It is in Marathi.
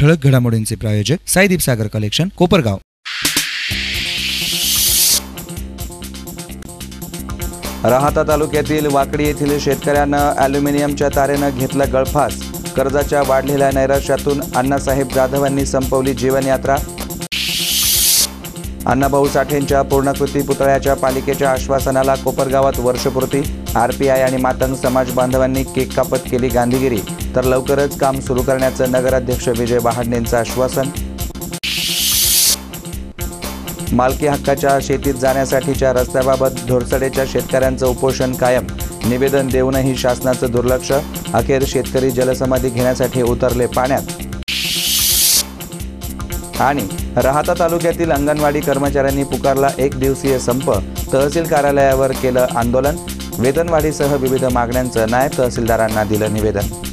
ठळक घडामोडींचे प्रायोजक साईदीप सागर कलेक्शन कोपरगाव. राहाता तालुक्यातील वाकडी येथील शेतकऱ्यानं ॲल्युमिनियमच्या तारेनं घेतला गळफास. कर्जाच्या वाढलेल्या नैराश्यातून अण्णासाहेब जाधवांनी संपवली जीवनयात्रा. अण्णाभाऊ साठेंच्या पूर्णकृती पुतळ्याच्या पालिकेच्या आश्वासनाला कोपरगावात वर्षपूर्ती आरपीआय आणि मातंग समाज बांधवांनी केक कापत केली गांधीगिरी. तर लवकरच काम सुरू करण्याचं नगराध्यक्ष विजय बहाडणेंचं आश्वासन. मालकी हक्काच्या शेतीत जाण्यासाठीच्या रस्त्याबाबत धोरसडेच्या शेतकऱ्यांचं उपोषण कायम. निवेदन देऊनही शासनाचं दुर्लक्ष. अखेर शेतकरी जलसमाधी घेण्यासाठी उतरले पाण्यात. आणि राहाता तालुक्यातील अंगणवाडी कर्मचाऱ्यांनी पुकारला एक दिवसीय संप. तहसील कार्यालयावर केलं आंदोलन. वेतनवाढीसह विविध मागण्यांचं नायब तहसीलदारांना दिलं निवेदन.